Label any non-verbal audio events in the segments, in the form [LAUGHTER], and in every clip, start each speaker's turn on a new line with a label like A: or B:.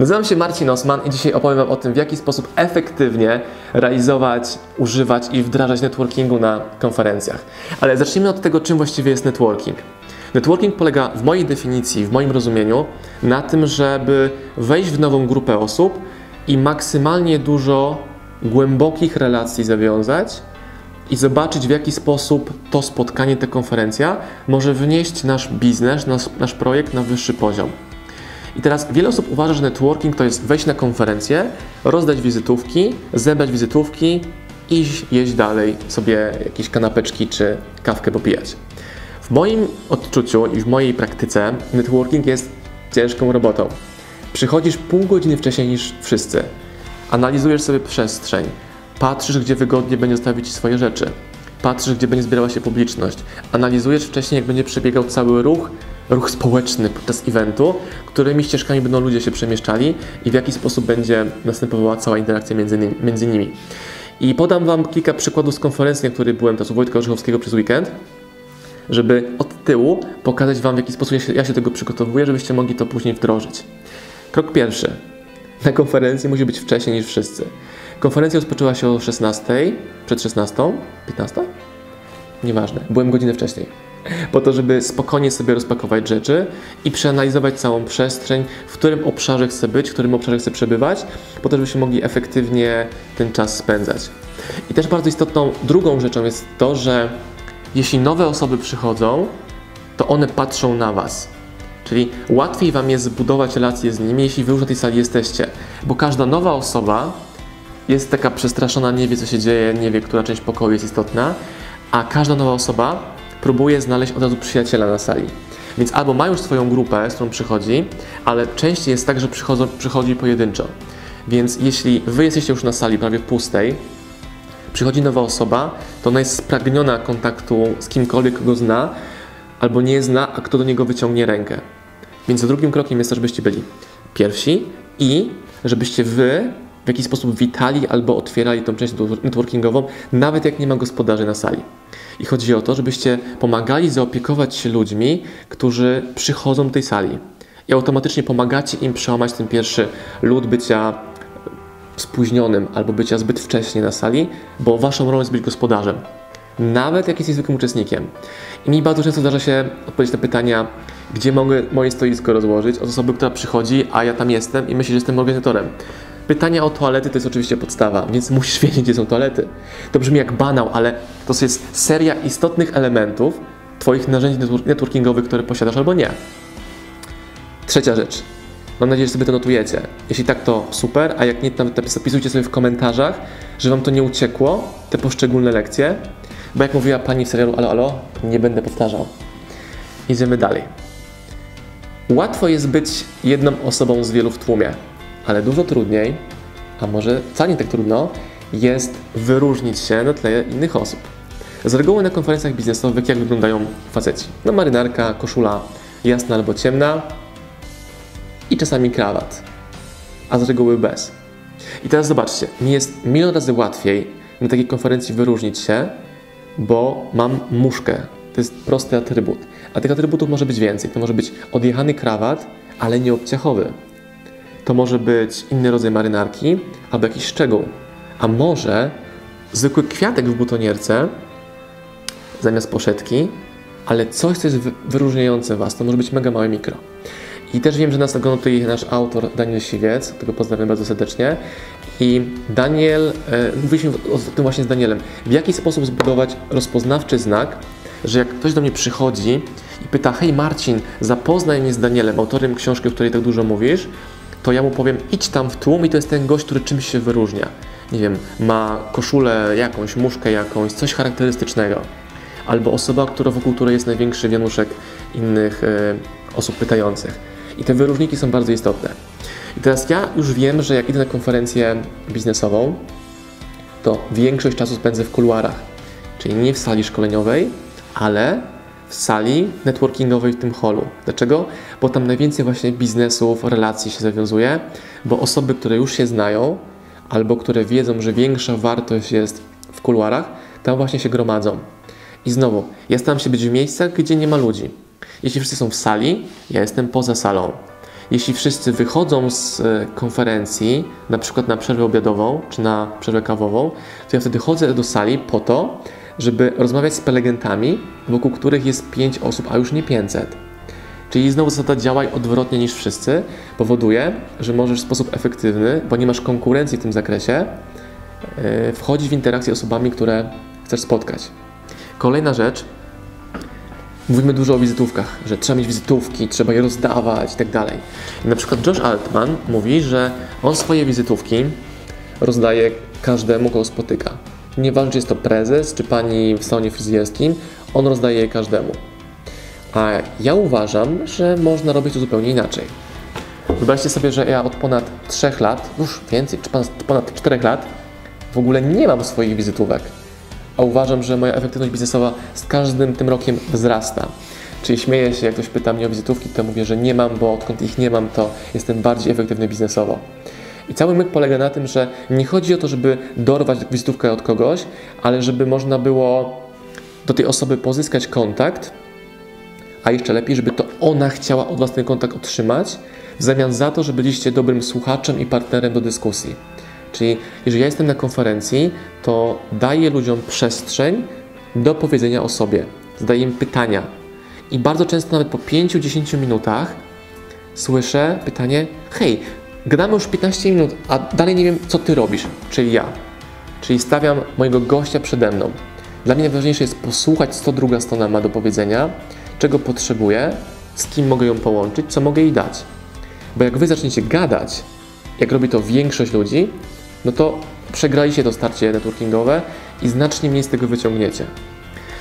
A: Nazywam się Marcin Osman i dzisiaj opowiem Wam o tym, w jaki sposób efektywnie realizować, używać i wdrażać networkingu na konferencjach. Ale zacznijmy od tego, czym właściwie jest networking. Networking polega w mojej definicji, w moim rozumieniu, na tym, żeby wejść w nową grupę osób i maksymalnie dużo głębokich relacji zawiązać i zobaczyć, w jaki sposób to spotkanie, ta konferencja może wnieść nasz biznes, nasz, nasz projekt na wyższy poziom. I teraz wiele osób uważa, że networking to jest wejść na konferencję, rozdać wizytówki, zebrać wizytówki i jeść dalej sobie jakieś kanapeczki czy kawkę popijać. W moim odczuciu i w mojej praktyce networking jest ciężką robotą. Przychodzisz pół godziny wcześniej niż wszyscy, analizujesz sobie przestrzeń, patrzysz, gdzie wygodnie będzie zostawić swoje rzeczy, patrzysz, gdzie będzie zbierała się publiczność, analizujesz wcześniej, jak będzie przebiegał cały ruch, ruch społeczny podczas eventu, którymi ścieżkami będą ludzie się przemieszczali i w jaki sposób będzie następowała cała interakcja między, nimi. Między nimi. I podam Wam kilka przykładów z konferencji, na której byłem, to u Wojtka Orzechowskiego przez weekend, żeby od tyłu pokazać Wam, w jaki sposób ja się, ja się tego przygotowuję, żebyście mogli to później wdrożyć. Krok pierwszy. Na konferencji musi być wcześniej niż wszyscy. Konferencja rozpoczęła się o 16, przed 16, 15? Nieważne, byłem godzinę wcześniej. Po to, żeby spokojnie sobie rozpakować rzeczy i przeanalizować całą przestrzeń, w którym obszarze chcę być, w którym obszarze chcę przebywać, po to, żebyśmy mogli efektywnie ten czas spędzać. I też bardzo istotną drugą rzeczą jest to, że jeśli nowe osoby przychodzą, to one patrzą na Was. Czyli łatwiej Wam jest zbudować relacje z nimi, jeśli Wy już na tej sali jesteście, bo każda nowa osoba jest taka przestraszona, nie wie co się dzieje, nie wie, która część pokoju jest istotna, a każda nowa osoba próbuje znaleźć od razu przyjaciela na sali. Więc albo ma już swoją grupę, z którą przychodzi, ale częściej jest tak, że przychodzą, przychodzi pojedynczo. Więc jeśli Wy jesteście już na sali prawie pustej, przychodzi nowa osoba, to ona jest spragniona kontaktu z kimkolwiek, kogo zna, albo nie zna, a kto do niego wyciągnie rękę. Więc drugim krokiem jest to, żebyście byli pierwsi i żebyście Wy jakiś sposób witali albo otwierali tą część networkingową, nawet jak nie ma gospodarzy na sali. I chodzi o to, żebyście pomagali zaopiekować się ludźmi, którzy przychodzą do tej sali. I automatycznie pomagacie im przełamać ten pierwszy lód bycia spóźnionym albo bycia zbyt wcześnie na sali, bo waszą rolą jest być gospodarzem. Nawet jak jesteś zwykłym uczestnikiem. I mi bardzo często zdarza się odpowiedzieć na pytania, gdzie mogę moje stoisko rozłożyć od osoby, która przychodzi, a ja tam jestem i myśli, że jestem organizatorem. Pytania o toalety to jest oczywiście podstawa, więc musisz wiedzieć, gdzie są toalety. To brzmi jak banał, ale to jest seria istotnych elementów Twoich narzędzi networkingowych, które posiadasz albo nie. Trzecia rzecz. Mam nadzieję, że sobie to notujecie. Jeśli tak, to super, a jak nie, to zapisujcie sobie w komentarzach, że Wam to nie uciekło, te poszczególne lekcje, bo jak mówiła Pani w serialu Alo, alo, nie będę powtarzał. Idziemy dalej. Łatwo jest być jedną osobą z wielu w tłumie ale dużo trudniej, a może wcale nie tak trudno, jest wyróżnić się na tle innych osób. Z reguły na konferencjach biznesowych jak wyglądają faceci? No marynarka, koszula jasna albo ciemna i czasami krawat, a z reguły bez. I teraz zobaczcie, mi jest milion razy łatwiej na takiej konferencji wyróżnić się, bo mam muszkę. To jest prosty atrybut. A tych atrybutów może być więcej. To może być odjechany krawat, ale nie obciachowy. To może być inny rodzaj marynarki albo jakiś szczegół. A może zwykły kwiatek w butonierce zamiast poszetki, ale coś, co jest wyróżniające Was. To może być mega małe mikro. I też wiem, że nas ogląda tutaj nasz autor Daniel Siwiec, którego pozdrawiam bardzo serdecznie. I Daniel, e, mówiliśmy o tym właśnie z Danielem, w jaki sposób zbudować rozpoznawczy znak, że jak ktoś do mnie przychodzi i pyta, hej Marcin, zapoznaj mnie z Danielem, autorem książki, o której tak dużo mówisz, to ja mu powiem, idź tam w tłum i to jest ten gość, który czymś się wyróżnia. Nie wiem, ma koszulę jakąś, muszkę jakąś, coś charakterystycznego. Albo osoba, która, wokół której jest największy wianuszek innych y, osób pytających. I te wyróżniki są bardzo istotne. I teraz ja już wiem, że jak idę na konferencję biznesową, to większość czasu spędzę w kuluarach, czyli nie w sali szkoleniowej, ale w sali networkingowej w tym holu. Dlaczego? Bo tam najwięcej właśnie biznesów, relacji się zawiązuje, bo osoby, które już się znają, albo które wiedzą, że większa wartość jest w kuluarach, tam właśnie się gromadzą. I znowu, ja staram się być w miejscach, gdzie nie ma ludzi. Jeśli wszyscy są w sali, ja jestem poza salą. jeśli wszyscy wychodzą z e, konferencji, na przykład na przerwę obiadową czy na przerwę kawową, to ja wtedy chodzę do sali po to, żeby rozmawiać z prelegentami, wokół których jest 5 osób, a już nie 500. Czyli znowu zasada działaj odwrotnie niż wszyscy powoduje, że możesz w sposób efektywny, bo nie masz konkurencji w tym zakresie, yy, wchodzić w interakcję z osobami, które chcesz spotkać. Kolejna rzecz, mówimy dużo o wizytówkach, że trzeba mieć wizytówki, trzeba je rozdawać i tak. Na przykład Josh Altman mówi, że on swoje wizytówki rozdaje każdemu, kogo spotyka. Nieważne, czy jest to prezes, czy pani w salonie fryzjerskim, on rozdaje je każdemu. A ja uważam, że można robić to zupełnie inaczej. Wyobraźcie sobie, że ja od ponad 3 lat, już więcej, czy ponad 4 lat, w ogóle nie mam swoich wizytówek. A uważam, że moja efektywność biznesowa z każdym tym rokiem wzrasta. Czyli śmieję się, jak ktoś pyta mnie o wizytówki, to mówię, że nie mam, bo odkąd ich nie mam, to jestem bardziej efektywny biznesowo. I cały myk polega na tym, że nie chodzi o to, żeby dorwać wizytówkę od kogoś, ale żeby można było do tej osoby pozyskać kontakt, a jeszcze lepiej, żeby to ona chciała od Was ten kontakt otrzymać, w zamian za to, że byliście dobrym słuchaczem i partnerem do dyskusji. Czyli jeżeli ja jestem na konferencji, to daję ludziom przestrzeń do powiedzenia o sobie, zadaję im pytania. I bardzo często, nawet po 5-10 minutach, słyszę pytanie: Hej, gadamy już 15 minut, a dalej nie wiem, co ty robisz, czyli ja. Czyli stawiam mojego gościa przede mną. Dla mnie najważniejsze jest posłuchać, co druga strona ma do powiedzenia, czego potrzebuję, z kim mogę ją połączyć, co mogę jej dać. Bo jak wy zaczniecie gadać, jak robi to większość ludzi, no to przegraliście to starcie networkingowe i znacznie mniej z tego wyciągniecie.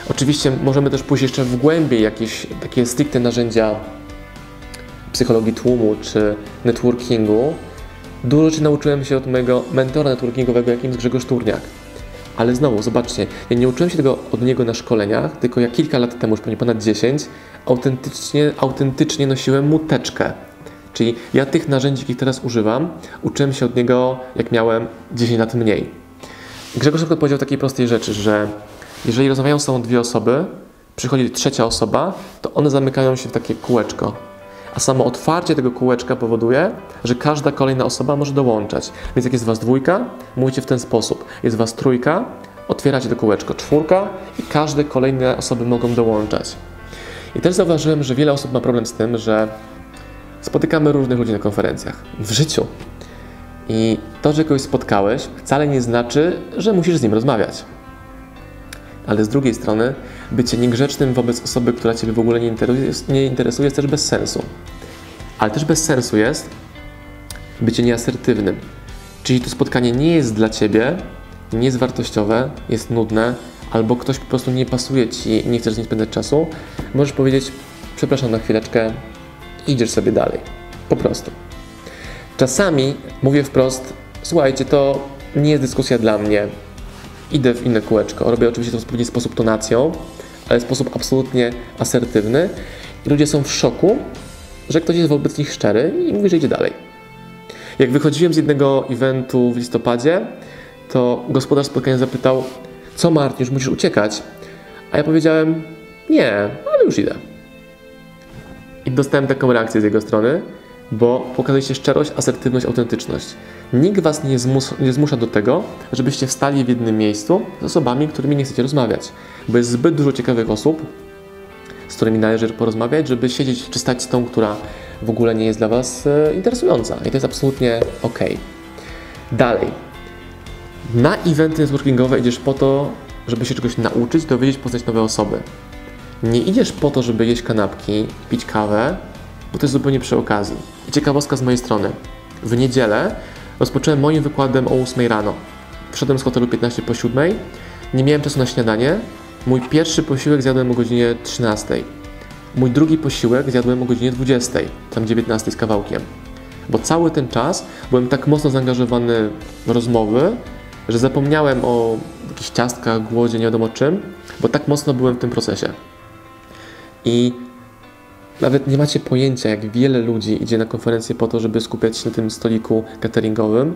A: Oczywiście możemy też pójść jeszcze w głębiej jakieś takie stricte narzędzia psychologii tłumu czy networkingu. Dużo rzeczy nauczyłem się od mojego mentora networkingowego, jakim jest Grzegorz Turniak. Ale znowu, zobaczcie, ja nie uczyłem się tego od niego na szkoleniach, tylko ja kilka lat temu, już pewnie ponad 10, autentycznie, autentycznie nosiłem muteczkę. Czyli ja tych narzędzi, jakich teraz używam, uczyłem się od niego, jak miałem 10 lat mniej. Grzegorz na powiedział takiej prostej rzeczy, że jeżeli rozmawiają sobą dwie osoby, przychodzi trzecia osoba, to one zamykają się w takie kółeczko. A samo otwarcie tego kółeczka powoduje, że każda kolejna osoba może dołączać. Więc jak jest Was dwójka, mówicie w ten sposób. Jest Was trójka, otwieracie to kółeczko. Czwórka i każde kolejne osoby mogą dołączać. I też zauważyłem, że wiele osób ma problem z tym, że spotykamy różnych ludzi na konferencjach w życiu. I to, że kogoś spotkałeś, wcale nie znaczy, że musisz z nim rozmawiać. Ale z drugiej strony, bycie niegrzecznym wobec osoby, która Ciebie w ogóle nie interesuje, jest, nie interesuje, jest też bez sensu. Ale też bez sensu jest bycie nieasertywnym. Czyli to spotkanie nie jest dla Ciebie, nie jest wartościowe, jest nudne, albo ktoś po prostu nie pasuje Ci i nie chcesz z nim spędzać czasu, możesz powiedzieć, przepraszam na chwileczkę, idziesz sobie dalej. Po prostu. Czasami mówię wprost, słuchajcie, to nie jest dyskusja dla mnie, idę w inne kółeczko. Robię oczywiście to w odpowiedni sposób tonacją, ale w sposób absolutnie asertywny. I ludzie są w szoku, że ktoś jest wobec nich szczery i mówi, że idzie dalej. Jak wychodziłem z jednego eventu w listopadzie, to gospodarz spotkania zapytał, co Martin, już musisz uciekać? A ja powiedziałem, nie, ale już idę. I dostałem taką reakcję z jego strony, bo pokazaliście szczerość, asertywność, autentyczność. Nikt was nie, zmus nie zmusza do tego, żebyście wstali w jednym miejscu z osobami, którymi nie chcecie rozmawiać, bo jest zbyt dużo ciekawych osób, z którymi należy porozmawiać, żeby siedzieć czy stać z tą, która w ogóle nie jest dla was e, interesująca. I to jest absolutnie ok. Dalej. Na eventy networkingowe idziesz po to, żeby się czegoś nauczyć, dowiedzieć, poznać nowe osoby. Nie idziesz po to, żeby jeść kanapki, pić kawę, bo to jest zupełnie przy okazji. I ciekawostka z mojej strony. W niedzielę rozpocząłem moim wykładem o 8 rano. Wszedłem z hotelu 15 po 7. Nie miałem czasu na śniadanie. Mój pierwszy posiłek zjadłem o godzinie 13. Mój drugi posiłek zjadłem o godzinie 20, tam 19 z kawałkiem. Bo cały ten czas byłem tak mocno zaangażowany w rozmowy, że zapomniałem o jakichś ciastkach, głodzie, nie wiadomo czym, bo tak mocno byłem w tym procesie. I nawet nie macie pojęcia, jak wiele ludzi idzie na konferencję po to, żeby skupiać się na tym stoliku cateringowym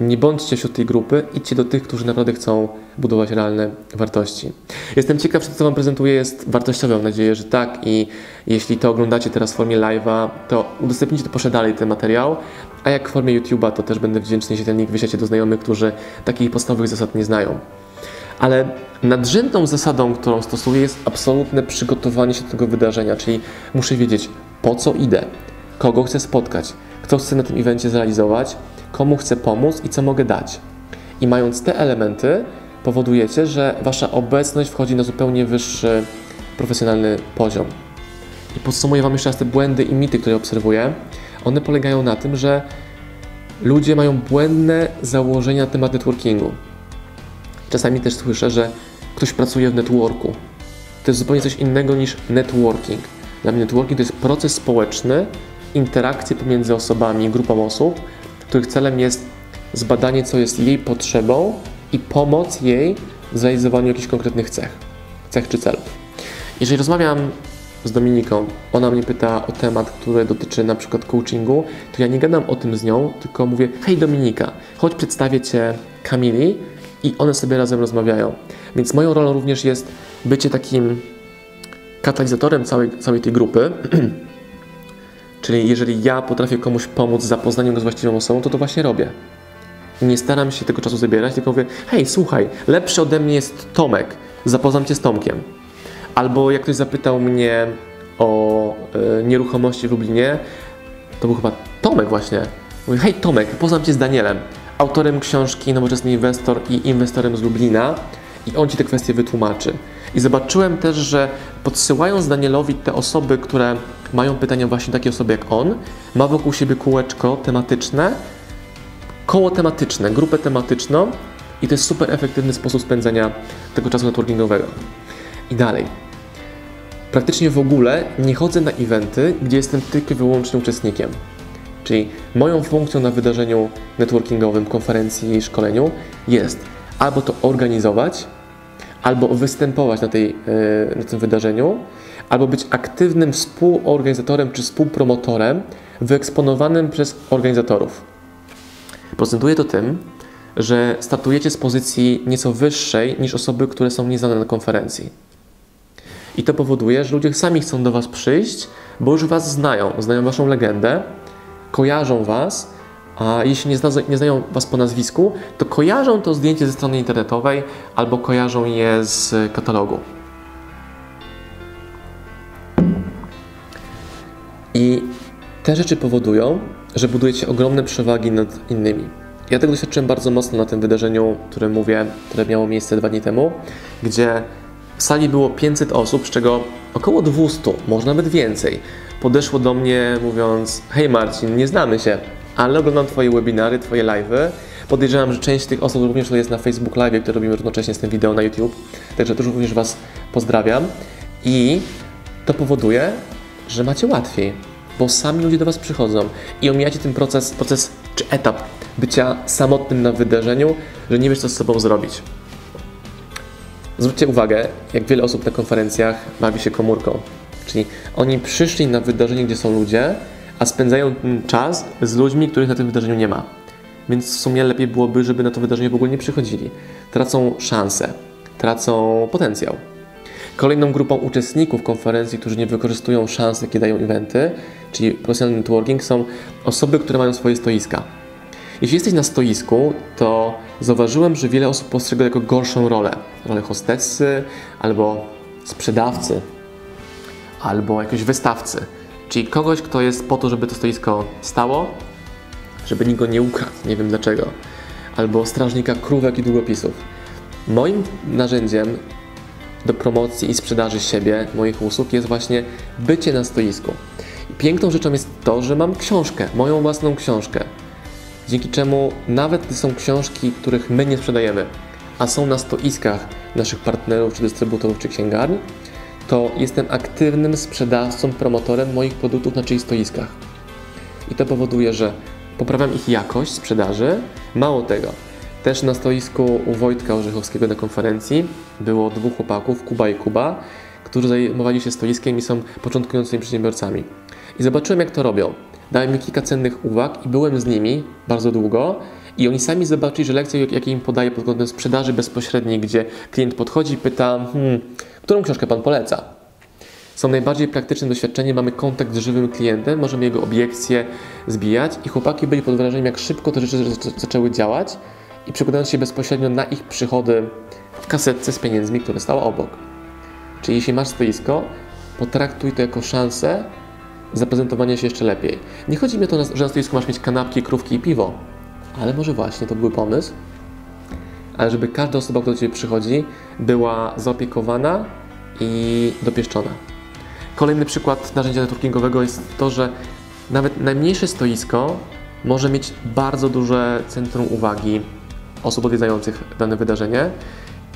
A: Nie bądźcie wśród tej grupy, idźcie do tych, którzy naprawdę chcą budować realne wartości. Jestem ciekaw, czy to, co Wam prezentuję, jest wartościowe. Mam nadzieję, że tak. I jeśli to oglądacie teraz w formie live'a, to udostępnijcie to proszę dalej ten materiał. A jak w formie YouTube'a, to też będę wdzięczny, jeśli ten link wyślecie do znajomych, którzy takich podstawowych zasad nie znają. Ale nadrzędną zasadą, którą stosuję, jest absolutne przygotowanie się do tego wydarzenia, czyli muszę wiedzieć, po co idę, kogo chcę spotkać, kto chcę na tym evencie zrealizować, komu chcę pomóc i co mogę dać. I mając te elementy, powodujecie, że wasza obecność wchodzi na zupełnie wyższy profesjonalny poziom. I podsumuję Wam jeszcze raz te błędy i mity, które obserwuję. One polegają na tym, że ludzie mają błędne założenia na temat networkingu. Czasami też słyszę, że ktoś pracuje w networku. To jest zupełnie coś innego niż networking. Dla mnie networking to jest proces społeczny, interakcje pomiędzy osobami, grupą osób, których celem jest zbadanie, co jest jej potrzebą i pomoc jej w zrealizowaniu jakichś konkretnych cech, cech czy celów. Jeżeli rozmawiam z Dominiką, ona mnie pyta o temat, który dotyczy na przykład coachingu, to ja nie gadam o tym z nią, tylko mówię: Hej Dominika, chodź przedstawię Cię Kamili i one sobie razem rozmawiają. Więc moją rolą również jest bycie takim katalizatorem całej, całej tej grupy. [CLEARS THROAT] Czyli jeżeli ja potrafię komuś pomóc w zapoznaniu go z właściwą osobą, to to właśnie robię. Nie staram się tego czasu zabierać, tylko mówię, hej, słuchaj, lepszy ode mnie jest Tomek, zapoznam cię z Tomkiem. Albo jak ktoś zapytał mnie o y, nieruchomości w Lublinie, to był chyba Tomek właśnie. Mówię, hej Tomek, poznam cię z Danielem, autorem książki Nowoczesny Inwestor i inwestorem z Lublina i on ci te kwestie wytłumaczy. I zobaczyłem też, że podsyłając Danielowi te osoby, które mają pytania właśnie takie osoby jak on, ma wokół siebie kółeczko tematyczne, koło tematyczne, grupę tematyczną i to jest super efektywny sposób spędzania tego czasu networkingowego. I dalej. Praktycznie w ogóle nie chodzę na eventy, gdzie jestem tylko i wyłącznie uczestnikiem. Czyli moją funkcją na wydarzeniu networkingowym, konferencji i szkoleniu jest albo to organizować, albo występować na, tej, e, na tym wydarzeniu, albo być aktywnym współorganizatorem czy współpromotorem wyeksponowanym przez organizatorów. Procentuje to tym, że startujecie z pozycji nieco wyższej niż osoby, które są nieznane na konferencji. I to powoduje, że ludzie sami chcą do Was przyjść, bo już Was znają, znają Waszą legendę, kojarzą Was, a jeśli nie, zna, nie znają Was po nazwisku, to kojarzą to zdjęcie ze strony internetowej albo kojarzą je z katalogu. I te rzeczy powodują, że budujecie ogromne przewagi nad innymi. Ja tego doświadczyłem bardzo mocno na tym wydarzeniu, które mówię, które miało miejsce dwa dni temu, gdzie w sali było 500 osób, z czego około 200, może nawet więcej, podeszło do mnie mówiąc: Hej Marcin, nie znamy się, ale oglądam Twoje webinary, Twoje live'y. Podejrzewam, że część tych osób również jest na Facebook Live, które robimy równocześnie z tym wideo na YouTube. Także też również Was pozdrawiam. I to powoduje, że macie łatwiej, bo sami ludzie do Was przychodzą i omijacie ten proces, proces czy etap bycia samotnym na wydarzeniu, że nie wiesz, co z sobą zrobić. Zwróćcie uwagę, jak wiele osób na konferencjach bawi się komórką. Czyli oni przyszli na wydarzenie, gdzie są ludzie, a spędzają czas z ludźmi, których na tym wydarzeniu nie ma. Więc w sumie lepiej byłoby, żeby na to wydarzenie w ogóle nie przychodzili. Tracą szansę, tracą potencjał. Kolejną grupą uczestników konferencji, którzy nie wykorzystują szans, jakie dają eventy, czyli professional networking, są osoby, które mają swoje stoiska. Jeśli jesteś na stoisku, to zauważyłem, że wiele osób postrzega jako gorszą rolę. Rolę hostessy, albo sprzedawcy, albo jakiegoś wystawcy. Czyli kogoś, kto jest po to, żeby to stoisko stało, żeby nikt go nie ukradł, nie wiem dlaczego. Albo strażnika krówek i długopisów. Moim narzędziem do promocji i sprzedaży siebie, moich usług jest właśnie bycie na stoisku. Piękną rzeczą jest to, że mam książkę, moją własną książkę. Dzięki czemu nawet gdy są książki, których my nie sprzedajemy, a są na stoiskach naszych partnerów, czy dystrybutorów, czy księgarni, to jestem aktywnym sprzedawcą, promotorem moich produktów na czyichś stoiskach. I to powoduje, że poprawiam ich jakość sprzedaży. Mało tego, też na stoisku u Wojtka Orzechowskiego na konferencji było dwóch chłopaków, Kuba i Kuba, którzy zajmowali się stoiskiem i są początkującymi przedsiębiorcami. I zobaczyłem, jak to robią. Dałem mi kilka cennych uwag i byłem z nimi bardzo długo I oni sami zobaczyli, że lekcja, jakie im podaje pod kątem sprzedaży bezpośredniej, gdzie klient podchodzi i pyta, hmm, którą książkę Pan poleca? Są najbardziej praktycznym doświadczeniem, mamy kontakt z żywym klientem, możemy jego obiekcje zbijać i chłopaki byli pod wrażeniem, jak szybko te rzeczy zaczęły działać i przekładając się bezpośrednio na ich przychody w kasetce z pieniędzmi, które stały obok. Czyli jeśli masz stoisko, potraktuj to jako szansę zaprezentowania się jeszcze lepiej. Nie chodzi mi o to, że na stoisku masz mieć kanapki, krówki i piwo, ale może właśnie to był pomysł, ale żeby każda osoba, która do Ciebie przychodzi, była zaopiekowana i dopieszczona. Kolejny przykład narzędzia networkingowego jest to, że nawet najmniejsze stoisko może mieć bardzo duże centrum uwagi osób odwiedzających dane wydarzenie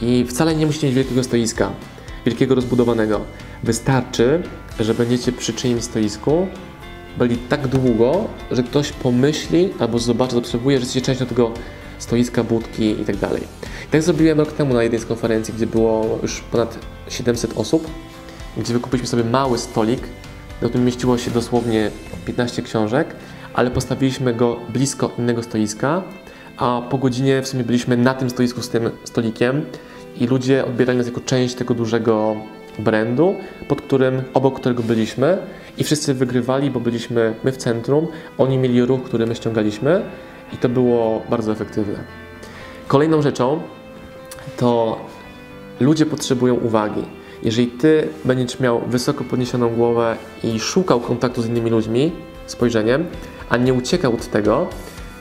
A: i wcale nie musicie mieć wielkiego stoiska, wielkiego rozbudowanego. Wystarczy, że będziecie przy czyimś stoisku byli tak długo, że ktoś pomyśli albo zobaczy, obserwuje, że jesteście częścią tego stoiska, budki i tak. Tak zrobiłem rok temu na jednej z konferencji, gdzie było już ponad 700 osób, gdzie wykupiliśmy sobie mały stolik, na którym mieściło się dosłownie 15 książek, ale postawiliśmy go blisko innego stoiska, a po godzinie w sumie byliśmy na tym stoisku z tym stolikiem i ludzie odbierali nas jako część tego dużego brandu, pod którym, obok którego byliśmy i wszyscy wygrywali, bo byliśmy my w centrum, oni mieli ruch, który my ściągaliśmy i to było bardzo efektywne. Kolejną rzeczą to ludzie potrzebują uwagi. Jeżeli ty będziesz miał wysoko podniesioną głowę i szukał kontaktu z innymi ludźmi, spojrzeniem, a nie uciekał od tego,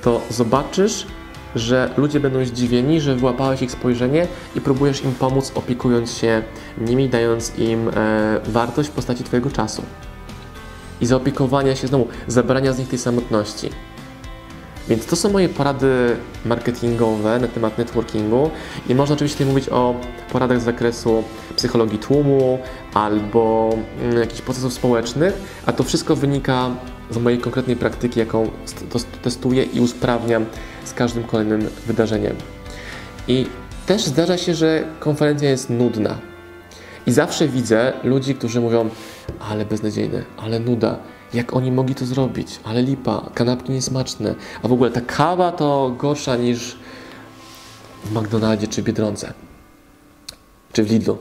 A: to zobaczysz, że ludzie będą zdziwieni, że wyłapałeś ich spojrzenie i próbujesz im pomóc, opiekując się nimi, dając im e, wartość w postaci Twojego czasu. I zaopiekowania się znowu, zabrania z nich tej samotności. Więc to są moje porady marketingowe na temat networkingu i można oczywiście mówić o poradach z zakresu psychologii tłumu albo mm, jakichś procesów społecznych, a to wszystko wynika z mojej konkretnej praktyki, jaką testuję i usprawniam z każdym kolejnym wydarzeniem. I też zdarza się, że konferencja jest nudna. I zawsze widzę ludzi, którzy mówią, ale beznadziejne, ale nuda, jak oni mogli to zrobić, ale lipa, kanapki niesmaczne, a w ogóle ta kawa to gorsza niż w McDonaldzie czy Biedronce, czy w Lidlu.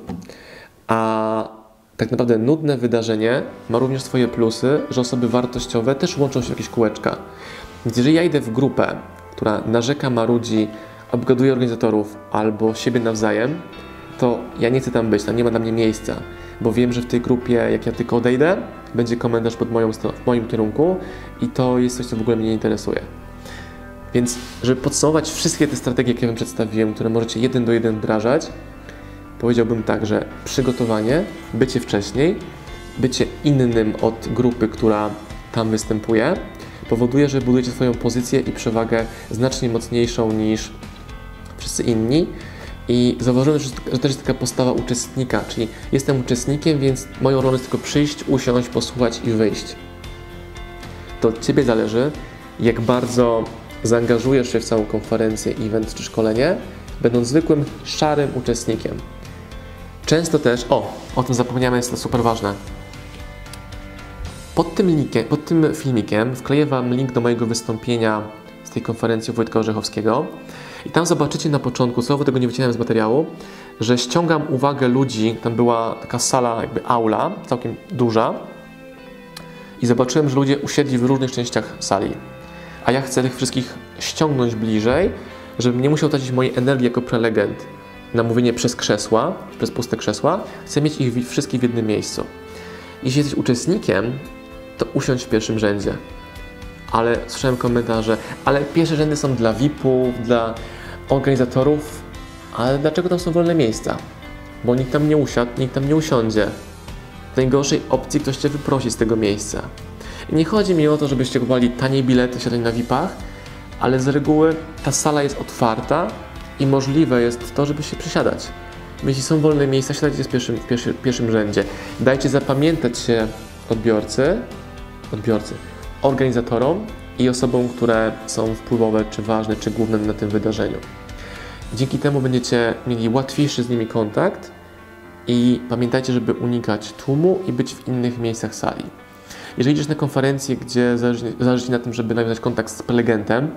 A: A tak naprawdę nudne wydarzenie ma również swoje plusy, że osoby wartościowe też łączą się w jakieś kółeczka. Więc jeżeli ja idę w grupę, która narzeka, marudzi, obgaduje organizatorów albo siebie nawzajem, to ja nie chcę tam być, tam nie ma dla mnie miejsca, bo wiem, że w tej grupie, jak ja tylko odejdę, będzie komentarz pod moją, w moim kierunku i to jest coś, co w ogóle mnie nie interesuje. Więc, żeby podsumować wszystkie te strategie, jakie Wam przedstawiłem, które możecie jeden do jeden wdrażać, powiedziałbym tak, że przygotowanie, bycie wcześniej, bycie innym od grupy, która tam występuje, powoduje, że budujecie swoją pozycję i przewagę znacznie mocniejszą niż wszyscy inni. I zauważyłem, że, też jest taka postawa uczestnika, czyli jestem uczestnikiem, więc moją rolą jest tylko przyjść, usiąść, posłuchać i wyjść. To od Ciebie zależy, jak bardzo zaangażujesz się w całą konferencję, event czy szkolenie, będąc zwykłym, szarym uczestnikiem. Często też, o, o tym zapomniałem, jest to super ważne. Pod tym, linkiem, pod tym filmikiem wkleję Wam link do mojego wystąpienia z tej konferencji Wojtka Orzechowskiego. I tam zobaczycie na początku, co tego nie wycinałem z materiału, że ściągam uwagę ludzi. Tam była taka sala, jakby aula, całkiem duża. I zobaczyłem, że ludzie usiedli w różnych częściach sali. A ja chcę tych wszystkich ściągnąć bliżej, żebym nie musiał tracić mojej energii jako prelegent na mówienie przez krzesła, przez puste krzesła. Chcę mieć ich wszystkich w jednym miejscu. Jeśli jesteś uczestnikiem, to usiądź w pierwszym rzędzie. Ale słyszałem komentarze, ale pierwsze rzędy są dla VIP-ów, dla organizatorów, ale dlaczego tam są wolne miejsca? Bo nikt tam nie usiadł, nikt tam nie usiądzie. W najgorszej opcji ktoś Cię wyprosi z tego miejsca. I nie chodzi mi o to, żebyście kupowali tanie bilety, siadać na VIP-ach, ale z reguły ta sala jest otwarta i możliwe jest to, żeby się przesiadać. Jeśli są wolne miejsca, siadajcie w pierwszym, w pierwszym, w pierwszym rzędzie. Dajcie zapamiętać się odbiorcy, odbiorcy, organizatorom i osobom, które są wpływowe, czy ważne, czy główne na tym wydarzeniu. Dzięki temu będziecie mieli łatwiejszy z nimi kontakt i pamiętajcie, żeby unikać tłumu i być w innych miejscach sali. Jeżeli idziesz na konferencję, gdzie zależy, zależy Ci na tym, żeby nawiązać kontakt z prelegentem,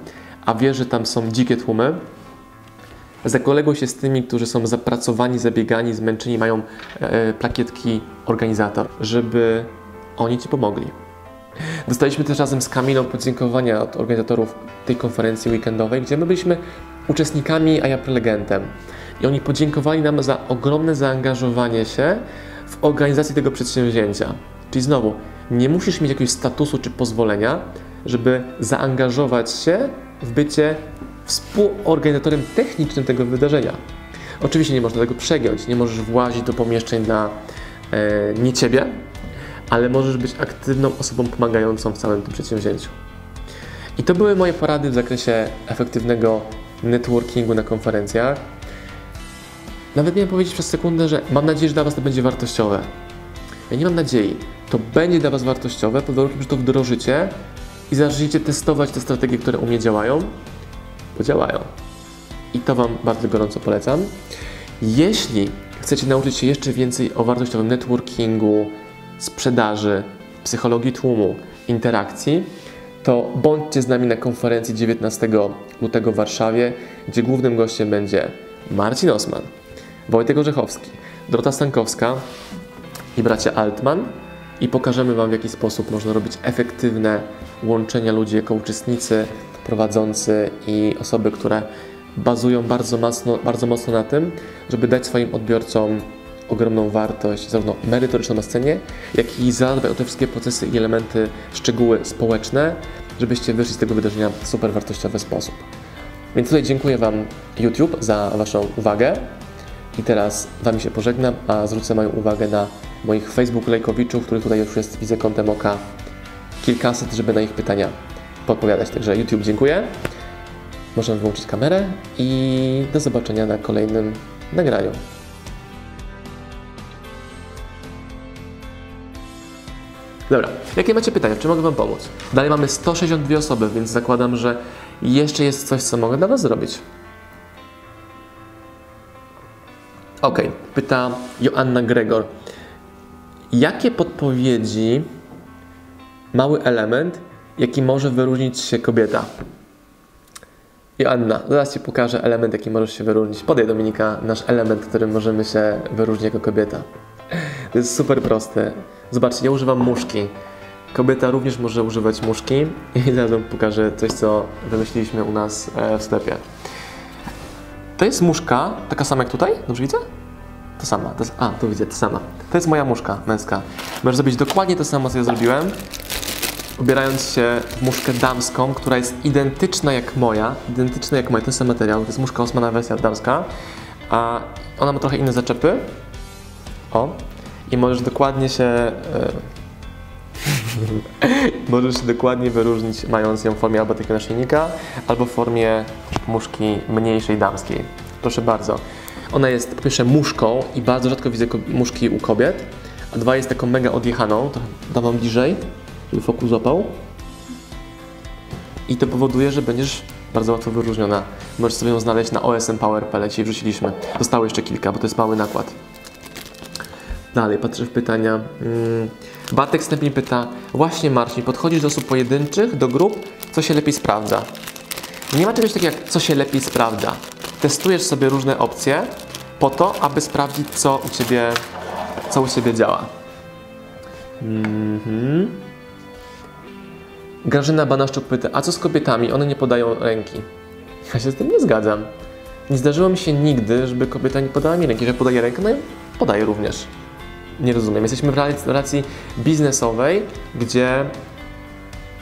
A: a wiesz, że tam są dzikie tłumy, zakoleguj się z tymi, którzy są zapracowani, zabiegani, zmęczeni, mają e, plakietki organizator, żeby oni Ci pomogli. Dostaliśmy też razem z Kamilą podziękowania od organizatorów tej konferencji weekendowej, gdzie my byliśmy uczestnikami, a ja prelegentem. I oni podziękowali nam za ogromne zaangażowanie się w organizację tego przedsięwzięcia. Czyli znowu, nie musisz mieć jakiegoś statusu czy pozwolenia, żeby zaangażować się w bycie współorganizatorem technicznym tego wydarzenia. Oczywiście nie można tego przegiąć, nie możesz włazić do pomieszczeń dla e, nie ciebie, ale możesz być aktywną osobą pomagającą w całym tym przedsięwzięciu. I to były moje porady w zakresie efektywnego networkingu na konferencjach. Nawet miałem powiedzieć przez sekundę, że mam nadzieję, że dla Was to będzie wartościowe. Ja nie mam nadziei. To będzie dla Was wartościowe pod warunkiem, że to wdrożycie i zaczniecie testować te strategie, które u mnie działają, bo działają. I to Wam bardzo gorąco polecam. Jeśli chcecie nauczyć się jeszcze więcej o wartościowym networkingu, sprzedaży, psychologii tłumu, interakcji, to bądźcie z nami na konferencji 19 lutego w Warszawie, gdzie głównym gościem będzie Marcin Osman, Wojtek Orzechowski, Dorota Stankowska i bracia Altman. I pokażemy Wam, w jaki sposób można robić efektywne łączenia ludzi jako uczestnicy, prowadzący i osoby, które bazują bardzo mocno, bardzo mocno na tym, żeby dać swoim odbiorcom ogromną wartość, zarówno merytoryczną na scenie, jak i zadbać o te wszystkie procesy i elementy, szczegóły społeczne, żebyście wyszli z tego wydarzenia w super wartościowy sposób. Więc tutaj dziękuję Wam YouTube za Waszą uwagę i teraz Wami się pożegnam, a zwrócę moją uwagę na moich Facebook lejkowiczów, których tutaj już jest, widzę kątem oka, kilkaset, żeby na ich pytania podpowiadać. Także YouTube dziękuję. Możemy wyłączyć kamerę i do zobaczenia na kolejnym nagraniu. Dobra, jakie macie pytania? Czy mogę Wam pomóc? Dalej mamy 162 osoby, więc zakładam, że jeszcze jest coś, co mogę dla Was zrobić. Ok, pyta Joanna Gregor. Jakie podpowiedzi mały element, jaki może wyróżnić się kobieta? Joanna, zaraz Ci pokażę element, jaki możesz się wyróżnić. Podaj Dominika nasz element, którym możemy się wyróżnić jako kobieta. To jest super proste. Zobaczcie, ja używam muszki. Kobieta również może używać muszki i [LAUGHS] zaraz Wam pokażę coś, co wymyśliliśmy u nas e, w sklepie. To jest muszka, taka sama jak tutaj, dobrze widzę? To sama, to jest, a, tu widzę, to sama. To jest moja muszka męska. Możesz zrobić dokładnie to samo, co ja zrobiłem, ubierając się w muszkę damską, która jest identyczna jak moja, identyczna jak moja, ten sam materiał, to jest muszka Osmana wersja damska, a ona ma trochę inne zaczepy. O, i możesz dokładnie się e, [LAUGHS] możesz się dokładnie wyróżnić mając ją w formie albo takiego naszyjnika, albo w formie muszki mniejszej damskiej. Proszę bardzo. Ona jest po pierwsze muszką i bardzo rzadko widzę muszki u kobiet, a dwa jest taką mega odjechaną, to dam wam bliżej, żeby fokus złapał. I to powoduje, że będziesz bardzo łatwo wyróżniona. Możesz sobie ją znaleźć na OSM Power Pelecie i wrzuciliśmy. Zostało jeszcze kilka, bo to jest mały nakład. Dalej, patrzę w pytania. Hmm. Bartek Stępień pyta, właśnie Marcin, podchodzisz do osób pojedynczych, do grup, co się lepiej sprawdza? Nie ma czegoś takiego jak co się lepiej sprawdza. Testujesz sobie różne opcje po to, aby sprawdzić, co u Ciebie, co u ciebie działa. Mhm. Grażyna Banaszczuk pyta, a co z kobietami? One nie podają ręki. Ja się z tym nie zgadzam. Nie zdarzyło mi się nigdy, żeby kobieta nie podała mi ręki. Że podaje rękę, no i podaje również nie rozumiem. Jesteśmy w relacji biznesowej, gdzie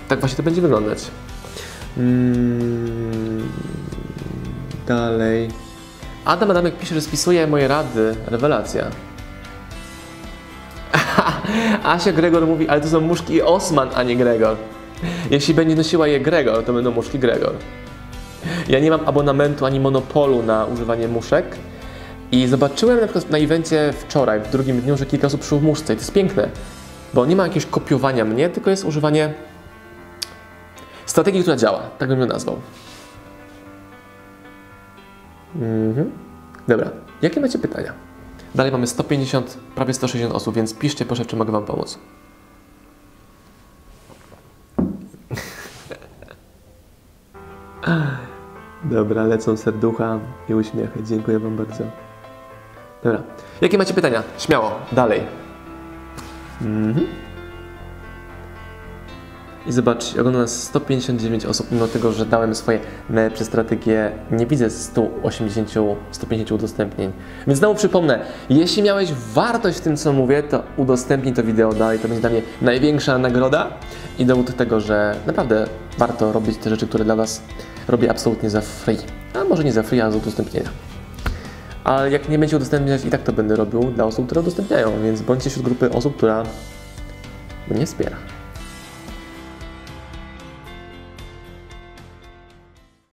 A: tak właśnie to będzie wyglądać. Mm, dalej. Adam Adamek pisze, że spisuje moje rady. Rewelacja. [LAUGHS] Asia Gregor mówi, ale to są muszki Osman, a nie Gregor. Jeśli będzie nosiła je Gregor, to będą muszki Gregor. Ja nie mam abonamentu ani monopolu na używanie muszek, i zobaczyłem na przykład na evencie wczoraj, w drugim dniu, że kilka osób przyszło w muszce i to jest piękne, bo nie ma jakiegoś kopiowania mnie, tylko jest używanie strategii, która działa. Tak bym ją nazwał. Mhm. Dobra, jakie macie pytania? Dalej mamy 150, prawie 160 osób, więc piszcie proszę, czy mogę Wam pomóc. Dobra, lecą serducha i uśmiechy. Dziękuję Wam bardzo. Dobra. Jakie macie pytania? Śmiało, dalej. Mhm. I zobacz, ogląda nas 159 osób, mimo tego, że dałem swoje najlepsze strategie, nie widzę 180, 150 udostępnień. Więc znowu przypomnę, jeśli miałeś wartość w tym, co mówię, to udostępnij to wideo dalej, to będzie dla mnie największa nagroda i dowód tego, że naprawdę warto robić te rzeczy, które dla Was robię absolutnie za free. A może nie za free, a za udostępnienia. Ale jak nie będzie udostępniać, i tak to będę robił dla osób, które udostępniają, więc bądźcie wśród grupy osób, która mnie wspiera.